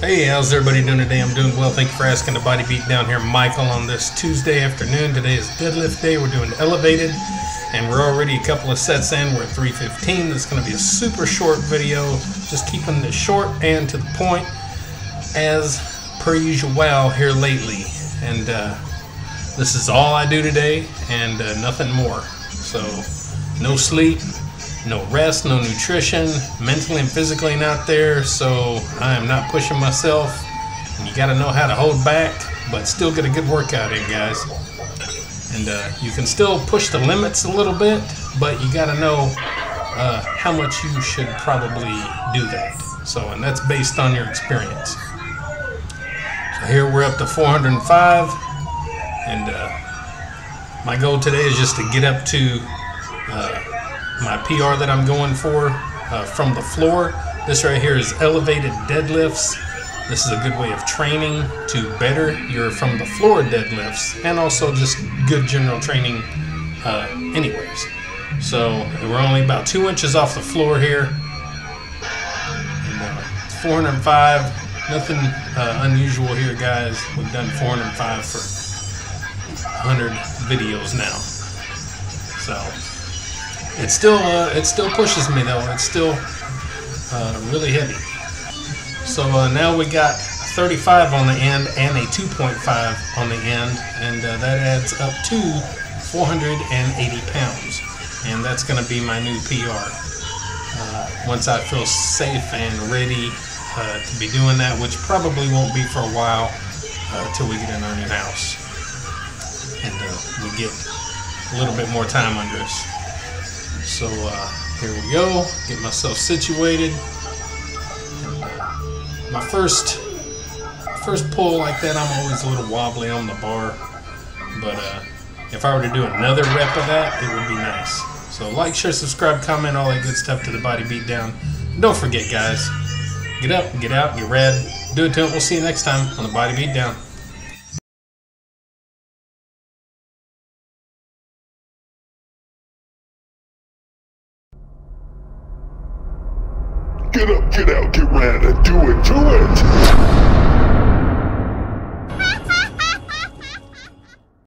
Hey, how's everybody doing today? I'm doing well. Thank you for asking the body beat down here, Michael, on this Tuesday afternoon. Today is deadlift day. We're doing elevated, and we're already a couple of sets in. We're at 315. This is going to be a super short video, just keeping it short and to the point, as per usual here lately. And uh, this is all I do today, and uh, nothing more. So, no sleep, no rest, no nutrition, mentally and physically not there. So I am not pushing myself. And you got to know how to hold back, but still get a good workout in, guys. And uh, you can still push the limits a little bit, but you got to know uh, how much you should probably do that. So, and that's based on your experience. So here we're up to 405, and uh, my goal today is just to get up to uh, my PR that I'm going for uh, from the floor. This right here is elevated deadlifts. This is a good way of training to better your from the floor deadlifts and also just good general training uh, anyways. So we're only about two inches off the floor here. And, uh, 405, nothing uh, unusual here guys. We've done 405 for 100 videos now. So it still uh, it still pushes me though. It's still uh, really heavy. So uh, now we got 35 on the end and a 2.5 on the end, and uh, that adds up to 480 pounds. And that's going to be my new PR. Uh, once I feel safe and ready uh, to be doing that, which probably won't be for a while until we get in our new house and we get a little bit more time under us. So uh, here we go. Get myself situated. my first first pull like that, I'm always a little wobbly on the bar. But uh, if I were to do another rep of that, it would be nice. So like, share, subscribe, comment, all that good stuff to the body beat down. And don't forget, guys, get up, get out, get rad. Do it to it. We'll see you next time on the body beat Get up, get out, get ran, and do it, do it!